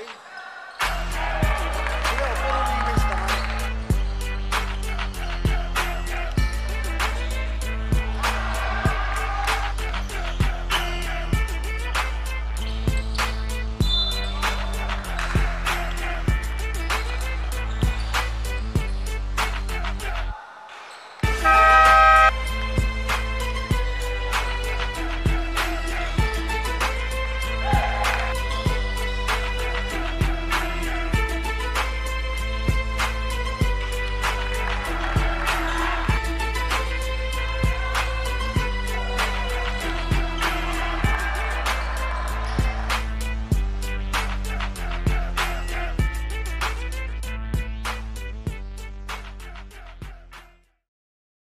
Charlie.